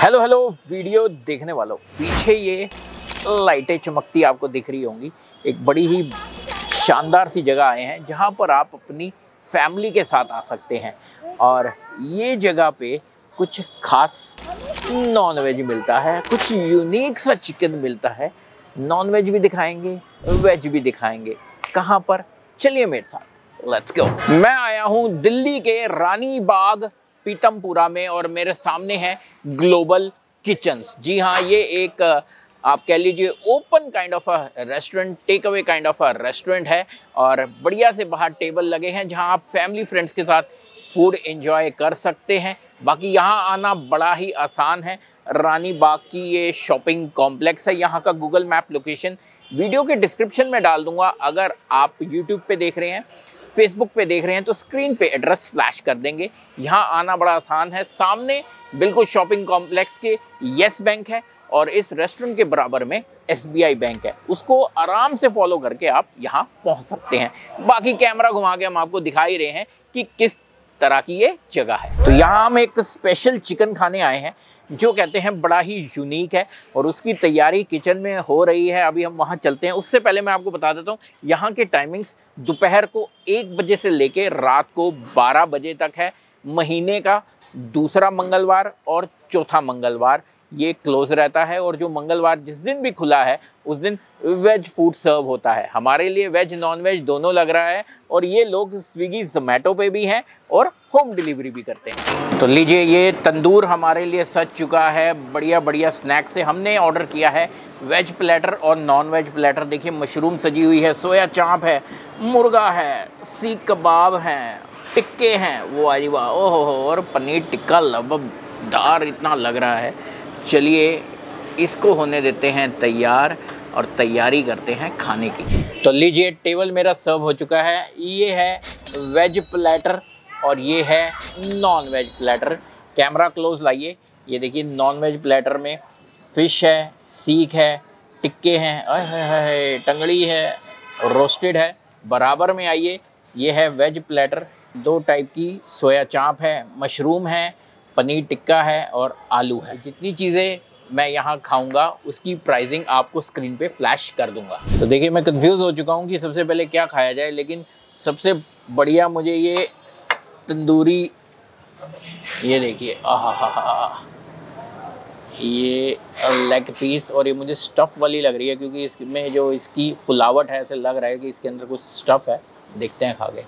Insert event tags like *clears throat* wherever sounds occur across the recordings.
Hello hello, video देखने वालों। पीछे ये लाइटें चमकती आपको दिख रही होंगी। एक बड़ी ही शानदार सी जगह आए हैं, जहाँ पर आप अपनी फैमिली के साथ आ सकते हैं। और ये जगह पे कुछ खास नॉन वेज मिलता है, कुछ यूनिक सा चिकन मिलता है। नॉन वेज भी दिखाएँगे वेज भी दिखाएँगे। कहाँ पर? चलिए मेरे साथ लेट्स गो मैं आया हूँ दिल्ली के रानी बाग पीतमपुरा में और मेरे सामने है ग्लोबल किचन्स। जी हाँ ये एक, आप कह लीजिए open kind of a restaurant, take away kind of a restaurant है और बढ़िया से बाहर टेबल लगे हैं जहाँ आप फैमिली फ्रेंड्स के साथ फ़ूड एंजॉय कर सकते हैं। बाकी यहाँ आना बड़ा ही आसान है। रानी बाग की ये शॉपिंग कॉम्प्लेक्स है। यहाँ का गूगल मैप लोकेशन वीडियो के डिस्क्रिप्शन में डाल दूँगा। अगर आप यूट्यूब पे देख रहे हैं फेसबुक पे देख रहे हैं तो स्क्रीन पे एड्रेस फ्लैश कर देंगे। यहाँ आना बड़ा आसान है। सामने बिल्कुल शॉपिंग कॉम्प्लेक्स के येस बैंक है और इस रेस्टोरेंट के बराबर में एसबीआई बैंक है। उसको आराम से फॉलो करके आप यहाँ पहुँच सकते हैं। बाकी कैमरा घुमा के हम आपको दिखा ही रहे हैं कि किस तरह की ये जगह है। तो यहाँ हम एक स्पेशल चिकन खाने आए हैं। जो कहते हैं बड़ा ही यूनिक है और उसकी तैयारी किचन में हो रही है। अभी हम वहाँ चलते हैं। उससे पहले मैं आपको बता देता हूँ, यहाँ के टाइमिंग्स दोपहर को एक बजे से लेके रात को बारह बजे तक है। महीने का दूसरा मंगलवार और चौथा मंगलवार। ये क्लोज रहता है और जो मंगलवार जिस दिन भी खुला है, उस दिन वेज फ़ूड सर्व होता है। हमारे लिए वेज नॉन वेज दोनों लग रहा है और ये लोग स्विगी जोमेटो पे भी हैं और होम डिलीवरी भी करते हैं। तो लीजिए ये तंदूर हमारे लिए सज चुका है बढ़िया बढ़िया स्नैक से हमने ऑर्डर किया है। वेज प्लेटर और नॉन वेज प्लेटर देखिए मशरूम सजी हुई है, सोया चाँप है, मुर्गा है सीख कबाब हैं, टिक्के हैं, वो आज वाह ओहो और पनीर टिक्का लबदार इतना लग रहा है। चलिए इसको होने देते हैं तैयार और तैयारी करते हैं खाने की। तो लीजिए, टेबल मेरा सर्व हो चुका है। ये है वेज प्लेटर और ये है non veg platter. Camera close लाइए। ये देखिए नॉन वेज प्लेटर में फ़िश है, सीख है, टिक्के हैं है टंगड़ी है, रोस्टेड है। बराबर में आइए। ये है वेज प्लेटर। दो टाइप की सोया चाँप है, मशरूम है पनीर टिक्का है और आलू है। जितनी चीज़ें मैं यहाँ खाऊँगा, उसकी प्राइसिंग आपको स्क्रीन पे फ्लैश कर दूँगा। तो देखिए, मैं कंफ्यूज हो चुका हूँ कि सबसे पहले क्या खाया जाए, लेकिन सबसे बढ़िया मुझे ये तंदूरी, ये देखिए आहा ये लेग पीस और ये मुझे स्टफ़ वाली लग रही है, क्योंकि इसमें जो इसकी फुलावट है, ऐसे लग रहा है कि इसके अंदर कुछ स्टफ़ है। देखते हैं खा के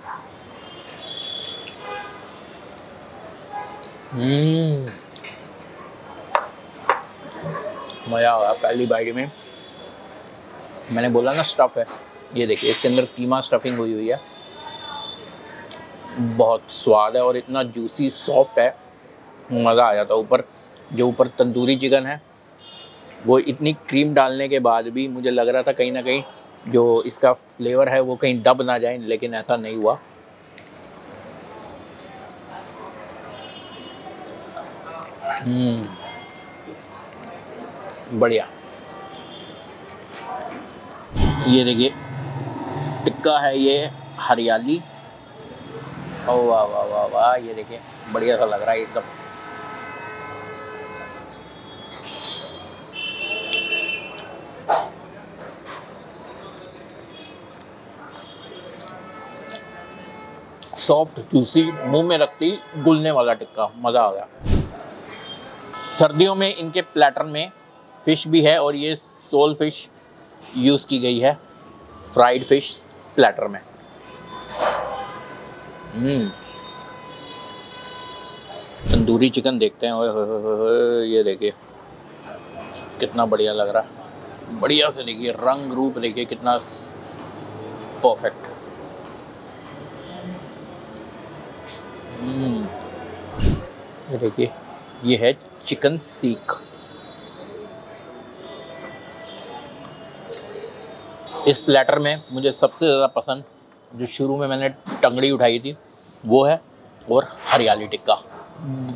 हम्म। मज़ा आ गया पहली बाइट में। मैंने बोला ना स्टफ़ है। ये देखिए, इसके अंदर कीमा स्टफिंग हुई हुई है। बहुत स्वाद है और इतना जूसी सॉफ्ट है। मज़ा आ जाता है ऊपर। जो ऊपर तंदूरी चिकन है, वो इतनी क्रीम डालने के बाद भी मुझे लग रहा था कहीं ना कहीं जो इसका फ्लेवर है, वो कहीं दब ना जाए, लेकिन ऐसा नहीं हुआ। बढ़िया। ये देखिए, टिक्का है ये हरियाली। ओ, वाह वाह वाह वाह, ये देखिए, बढ़िया सा लग रहा है एकदम सॉफ्ट, जूसी, मुँह में रखती, गुलने वाला टिक्का, मज़ा आ गया। सर्दियों में इनके प्लेटर में फ़िश भी है और ये सोल फ़िश यूज़ की गई है फ्राइड फ़िश प्लेटर में हम्म। तंदूरी चिकन देखते हैं, ओए ये देखिए, कितना बढ़िया लग रहा है बढ़िया से देखिए, रंग रूप देखिए, कितना परफेक्ट हम्म। ये देखिए, ये है चिकन सीख। इस प्लेटर में मुझे सबसे ज़्यादा पसंद, जो शुरू में मैंने टंगड़ी उठाई थी, वो है और हरियाली टिक्का।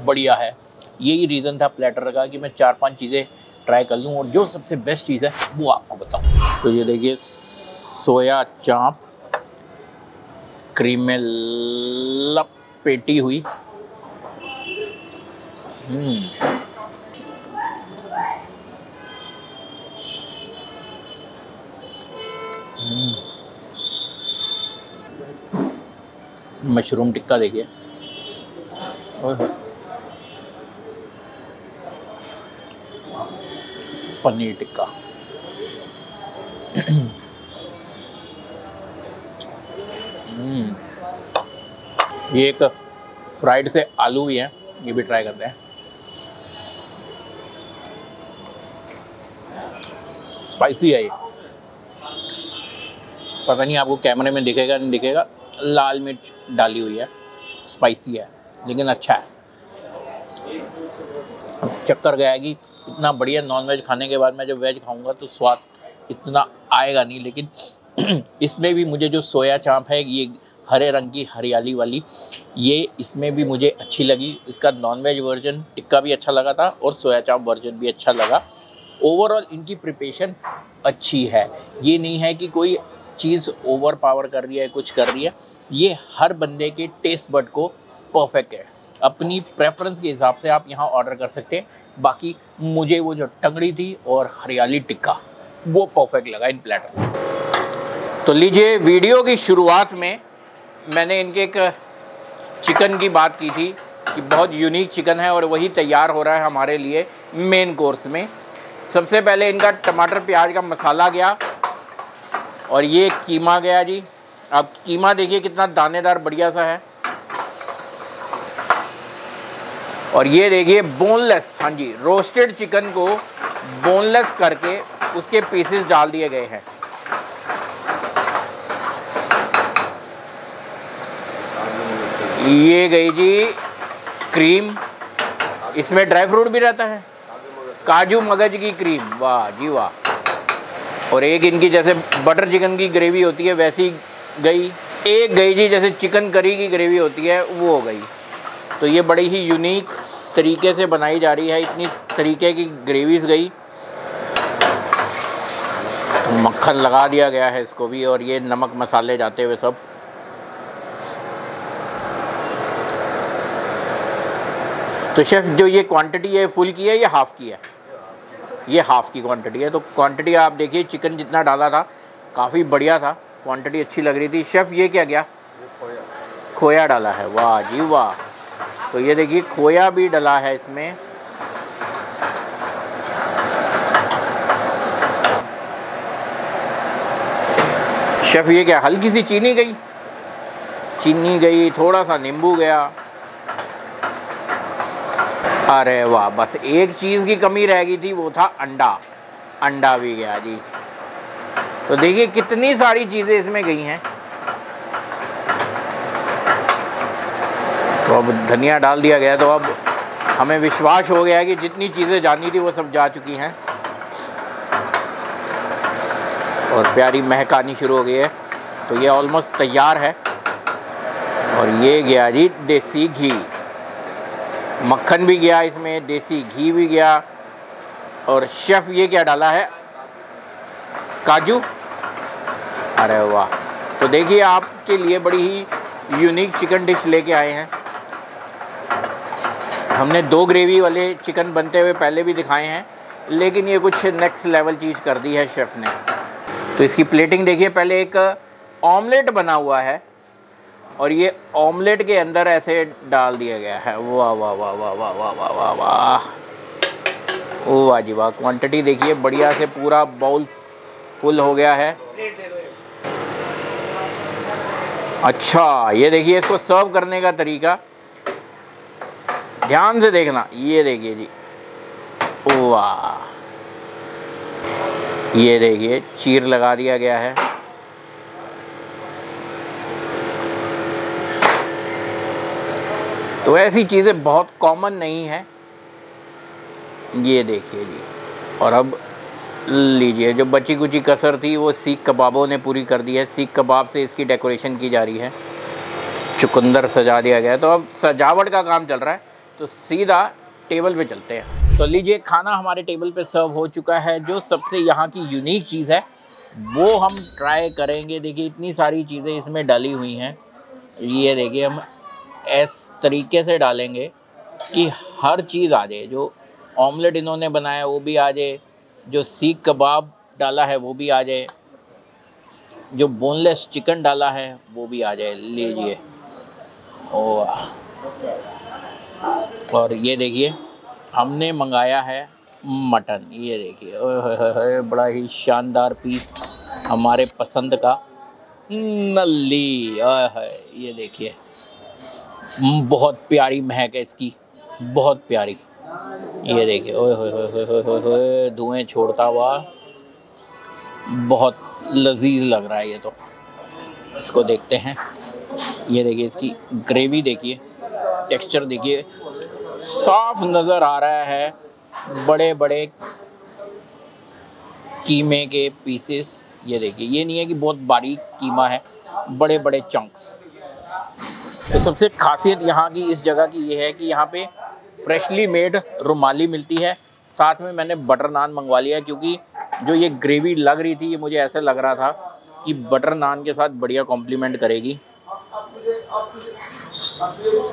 बढ़िया है। यही रीज़न था प्लेटर का कि मैं चार पाँच चीज़ें ट्राई कर लूँ और जो सबसे बेस्ट चीज़ है, वो आपको बताऊँ। तो ये देखिए, सोया चाप क्रीम में लपेटी हुई। मशरूम टिक्का देखिए। पनीर टिक्का। हम्म। ये एक फ्राइड से आलू भी है, ये भी ट्राई करते हैं। स्पाइसी है ये। पता नहीं आपको कैमरे में दिखेगा, नहीं दिखेगा। लाल मिर्च डाली हुई है स्पाइसी है, लेकिन अच्छा है। चक्कर गया कि इतना बढ़िया नॉन वेज खाने के बाद मैं जब वेज खाऊँगा तो स्वाद इतना आएगा नहीं, लेकिन *clears throat* इसमें भी मुझे जो सोया चाप है, ये हरे रंग की हरियाली वाली, ये इसमें भी मुझे अच्छी लगी। इसका नॉन वेज वर्जन टिक्का भी अच्छा लगा था और सोया चाप वर्जन भी अच्छा लगा। ओवरऑल इनकी प्रिपरेशन अच्छी है। ये नहीं है कि कोई चीज़ ओवर पावर कर रही है, कुछ कर रही है, ये हर बंदे के टेस्ट बड को परफेक्ट है। अपनी प्रेफरेंस के हिसाब से आप यहाँ ऑर्डर कर सकते हैं। बाकी मुझे वो जो टंगड़ी थी और हरियाली टिक्का, वो परफेक्ट लगा इन प्लेटर से। तो लीजिए वीडियो की शुरुआत में मैंने इनके एक चिकन की बात की थी कि बहुत यूनिक चिकन है और वही तैयार हो रहा है हमारे लिए मेन कोर्स में। सबसे पहले इनका टमाटर प्याज का मसाला गया। और ये कीमा गया जी। अब कीमा देखिए कितना दानेदार बढ़िया सा है। और ये देखिए बोनलेस हाँ जी रोस्टेड चिकन को बोनलेस करके उसके पीसेस डाल दिए गए हैं। ये गई जी क्रीम इसमें ड्राई फ्रूट भी रहता है। काजू मगज की क्रीम वाह जी वाह। और एक इनकी जैसे बटर चिकन की ग्रेवी होती है, वैसी गई। एक गई जी, जैसे चिकन करी की ग्रेवी होती है, वो हो गई। तो ये बड़ी ही यूनिक तरीके से बनाई जा रही है, इतनी तरीके की ग्रेवीज गई। मक्खन लगा दिया गया है इसको भी, और ये नमक मसाले जाते हुए सब। तो शेफ़, जो ये क्वांटिटी है फुल की है या हाफ़ की है? ये हाफ़ की क्वांटिटी है। तो क्वांटिटी आप देखिए चिकन जितना डाला था, काफ़ी बढ़िया था। क्वांटिटी अच्छी लग रही थी। शेफ़ ये क्या गया? खोया खोया डाला है। वाह जी वाह। तो ये देखिए, खोया भी डला है इसमें। शेफ ये क्या, हल्की सी चीनी गई? चीनी गई, थोड़ा सा नींबू गया। अरे वाह, बस एक चीज़ की कमी रह गई थी, वो था अंडा। अंडा भी गया जी। तो देखिए, कितनी सारी चीज़ें इसमें गई हैं। तो अब धनिया डाल दिया गया तो अब हमें विश्वास हो गया कि जितनी चीज़ें जानी थी, वो सब जा चुकी हैं। और प्यारी महक आनी शुरू हो गई है तो ये ऑलमोस्ट तैयार है। और ये गया जी देसी घी। मक्खन भी गया इसमें, देसी घी भी गया, और शेफ़ ये क्या डाला है? काजू? अरे वाह। तो देखिए, आपके लिए बड़ी ही यूनिक चिकन डिश लेके आए हैं। हमने दो ग्रेवी वाले चिकन बनते हुए पहले भी दिखाए हैं, लेकिन ये कुछ नेक्स्ट लेवल चीज़ कर दी है शेफ़ ने। तो इसकी प्लेटिंग देखिए, पहले एक ऑमलेट बना हुआ है। और ये ऑमलेट के अंदर ऐसे डाल दिया गया है। वाह वाह वाह वाह वाह वाह वाह वाह वाह। ओ वाह जी वाह क्वांटिटी देखिए, बढ़िया से पूरा बाउल फुल हो गया है। अच्छा ये देखिए, इसको सर्व करने का तरीका। ध्यान से देखना, ये देखिए जी। वाह। ये देखिए, चीर लगा दिया गया है। तो ऐसी चीज़ें बहुत कॉमन नहीं है। ये देखिए जी। और अब लीजिए, जो बची कुची कसर थी, वो सीख कबाबों ने पूरी कर दी है। सीख कबाब से इसकी डेकोरेशन की जा रही है। चुकंदर सजा दिया गया। है तो अब सजावट का काम चल रहा है। तो सीधा टेबल पे चलते हैं। तो लीजिए, खाना हमारे टेबल पे सर्व हो चुका है। जो सबसे यहाँ की यूनिक चीज़ है, वो हम ट्राई करेंगे। देखिए, इतनी सारी चीज़ें इसमें डाली हुई हैं। ये देखिए, हम इस तरीके से डालेंगे कि हर चीज़ आ जाए, जो ऑमलेट इन्होंने बनाया वो भी आ जाए, जो सीख कबाब डाला है वो भी आ जाए, जो बोनलेस चिकन डाला है वो भी आ जाए, लीजिए। और ये देखिए, हमने मंगाया है मटन, ये देखिए बड़ा ही शानदार पीस हमारे पसंद का नली ये देखिए। बहुत प्यारी महक है इसकी। बहुत प्यारी। ये देखिए, ओए, होए धुएँ छोड़ता हुआ। बहुत लजीज लग रहा है ये तो। इसको देखते हैं। ये देखिए, इसकी ग्रेवी देखिए, टेक्सचर देखिए। साफ़ नज़र आ रहा है बड़े बड़े कीमे के पीसेस। ये देखिए, ये नहीं है कि बहुत बारीक कीमा है बड़े बड़े चंक्स। तो सबसे खासियत यहाँ की इस जगह की ये है कि यहाँ पे फ्रेशली मेड रुमाली मिलती है। साथ में मैंने बटर नान मंगवा लिया क्योंकि जो ये ग्रेवी लग रही थी, ये मुझे ऐसे लग रहा था कि बटर नान के साथ बढ़िया कॉम्प्लीमेंट करेगी।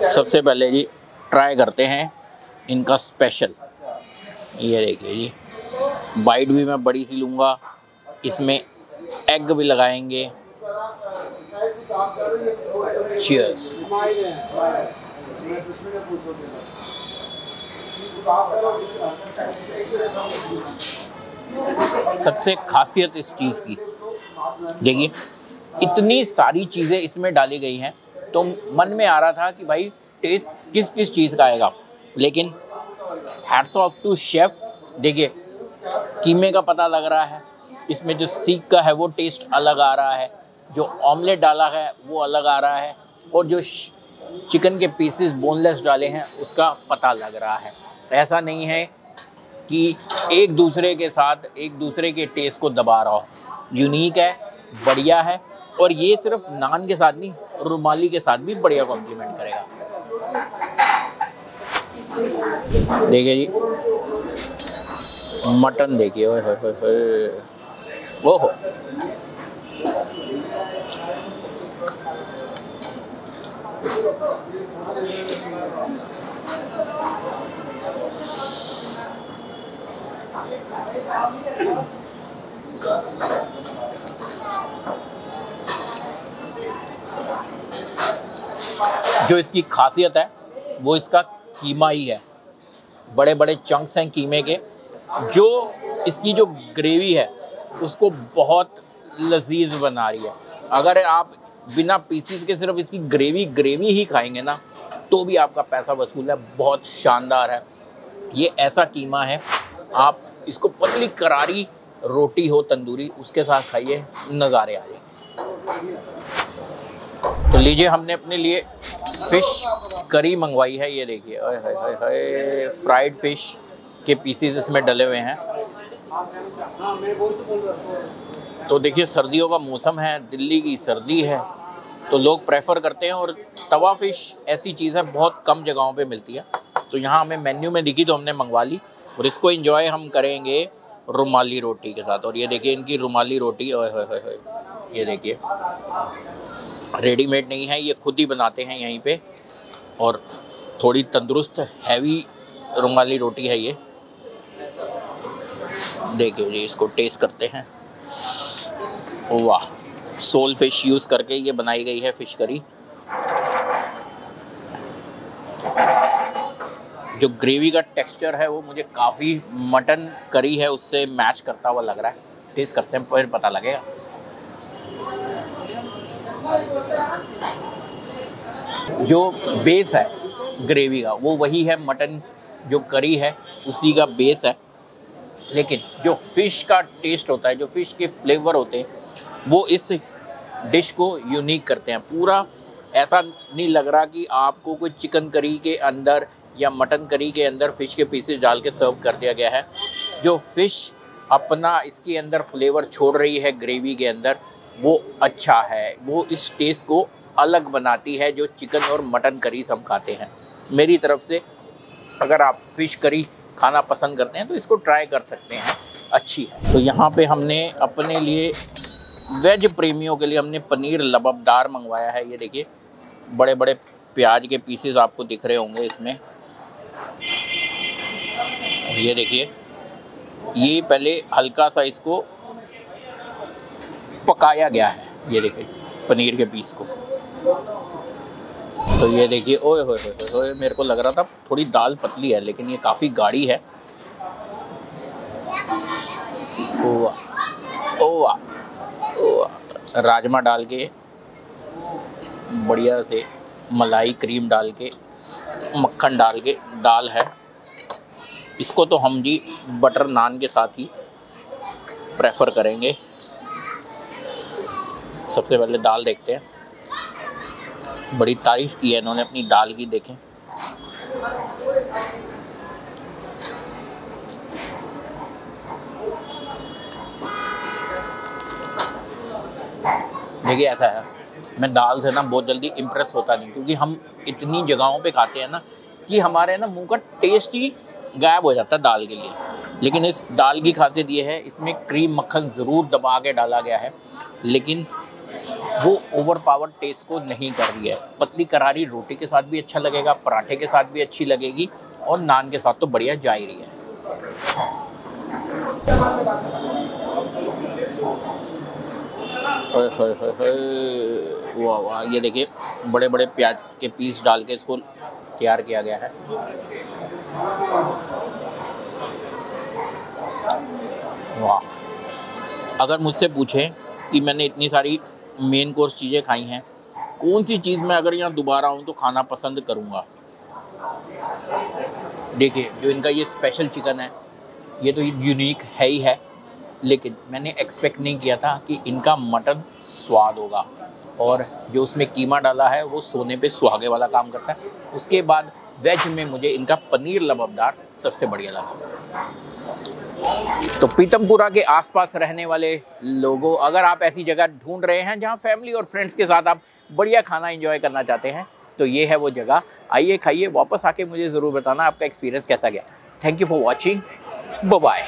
सबसे पहले जी ट्राई करते हैं इनका स्पेशल ये देखिए जी बाइट भी मैं बड़ी सी लूँगा, इसमें एग भी लगाएँगे। चीयर्स सबसे खासियत इस चीज़ की, देखिए, इतनी सारी चीज़ें इसमें डाली गई हैं तो मन में आ रहा था कि भाई टेस्ट किस किस चीज़ का आएगा? लेकिन हैट्स ऑफ़ टू शेफ देखिए, कीमे का पता लग रहा है, इसमें जो सीख का है, वो टेस्ट अलग आ रहा है। जो ऑमलेट डाला है, वो अलग आ रहा है और जो चिकन के पीसेस बोनलेस डाले हैं, उसका पता लग रहा है। ऐसा नहीं है कि एक दूसरे के साथ, एक दूसरे के टेस्ट को दबा रहा हो। यूनिक है, बढ़िया है और ये सिर्फ़ नान के साथ नहीं, रुमाली के साथ भी बढ़िया कॉम्प्लीमेंट करेगा। देखिए जी। मटन देखिए ओहो। जो इसकी खासियत है, वो इसका कीमा ही है। बड़े बड़े चंक्स हैं कीमे के। जो इसकी जो ग्रेवी है, उसको बहुत लजीज बना रही है। अगर आप बिना पीसीस के सिर्फ़ इसकी ग्रेवी ग्रेवी ही खाएँगे ना तो भी आपका पैसा वसूल है, बहुत शानदार है। ये ऐसा कीमा है, आप इसको पतली करारी रोटी हो, तंदूरी, उसके साथ खाइए, नज़ारे आ जाएँगे। तो लीजिए, हमने अपने लिए फ़िश करी मंगवाई है, ये देखिए फ्राइड फ़िश के पीसीस इसमें डले हुए हैं। तो देखिए, सर्दियों का मौसम है, दिल्ली की सर्दी है तो लोग प्रेफर करते हैं और तवा फ़िश ऐसी चीज़ है, बहुत कम जगहों पे मिलती है। तो यहाँ हमें मेन्यू में दिखी तो हमने मंगवा ली और इसको एंजॉय हम करेंगे रुमाली रोटी के साथ। और ये देखिए, इनकी रुमाली रोटी, ओए ये देखिए रेडीमेड नहीं है, ये खुद ही बनाते हैं यहीं पे। और थोड़ी तंदुरुस्त हैवी रुमाली रोटी है ये। देखिए जी, इसको टेस्ट करते हैं। वाह, सोल फ़िश यूज़ करके ये बनाई गई है फ़िश करी। जो ग्रेवी का टेक्सचर है वो मुझे काफ़ी मटन करी है, उससे मैच करता हुआ लग रहा है। टेस्ट करते हैं, फिर पता लगेगा। जो बेस है ग्रेवी का, वो वही है मटन जो करी है, उसी का बेस है। लेकिन जो फ़िश का टेस्ट होता है, जो फ़िश के फ्लेवर होते हैं वो इस डिश को यूनिक करते हैं। पूरा ऐसा नहीं लग रहा कि आपको कोई चिकन करी के अंदर या मटन करी के अंदर फ़िश के पीसेस डाल के सर्व कर दिया गया है। जो फ़िश अपना इसके अंदर फ्लेवर छोड़ रही है ग्रेवी के अंदर, वो अच्छा है। वो इस टेस्ट को अलग बनाती है जो चिकन और मटन करी हम खाते हैं। मेरी तरफ़ से अगर आप फ़िश करी खाना पसंद करते हैं तो इसको ट्राई कर सकते हैं। अच्छी है। तो यहाँ पे हमने अपने लिए वेज प्रेमियों के लिए हमने पनीर लबबदार मंगवाया है। ये देखिए बड़े बड़े प्याज के पीसेस आपको दिख रहे होंगे इसमें। ये देखिए, ये पहले हल्का सा इसको पकाया गया है। ये देखिए, पनीर के पीस को। तो ये देखिए, ओए, होए होए मेरे को लग रहा था थोड़ी दाल पतली है, लेकिन ये काफ़ी गाढ़ी है। ओवा वाह ओ वाह ओ वाह राजमा डाल के, बढ़िया से मलाई क्रीम डाल के, मक्खन डाल के, दाल है। इसको तो हम जी बटर नान के साथ ही प्रेफर करेंगे। सबसे पहले दाल देखते हैं। बड़ी तारीफ़ की है इन्होंने, अपनी दाल की देखें। देखिए ऐसा है। मैं दाल से ना बहुत जल्दी इम्प्रेस होता नहीं, क्योंकि हम इतनी जगहों पे खाते हैं ना कि हमारे ना मुँह का टेस्ट ही गायब हो जाता है दाल के लिए। लेकिन इस दाल की खासियत ये है, इसमें क्रीम मक्खन ज़रूर दबा के डाला गया है, लेकिन वो ओवर पावर टेस्ट को नहीं कर रही है। पतली करारी रोटी के साथ भी अच्छा लगेगा, पराठे के साथ भी अच्छी लगेगी, और नान के साथ तो बढ़िया जा ही रही है ओए होए होए होए वाह वाह, ये देखिए बड़े बड़े प्याज के पीस डाल के इसको तैयार किया गया है। वाह। अगर मुझसे पूछें कि मैंने इतनी सारी मेन कोर्स चीज़ें खाई हैं, कौन सी चीज़ मैं अगर यहाँ दोबारा आऊँ तो खाना पसंद करूँगा? देखिए, जो इनका ये स्पेशल चिकन है, ये तो यूनिक है ही है। लेकिन मैंने एक्सपेक्ट नहीं किया था कि इनका मटन स्वाद होगा। और जो उसमें कीमा डाला है, वो सोने पे सुहागे वाला काम करता है। उसके बाद वेज में मुझे इनका पनीर लबबदार सबसे बढ़िया लगा। तो पीतमपुरा के आसपास रहने वाले लोगों, अगर आप ऐसी जगह ढूंढ रहे हैं जहाँ फैमिली और फ्रेंड्स के साथ आप बढ़िया खाना एंजॉय करना चाहते हैं तो ये है वो जगह। आइए खाइए, वापस आके मुझे ज़रूर बताना आपका एक्सपीरियंस कैसा गया। Thank you for watching bye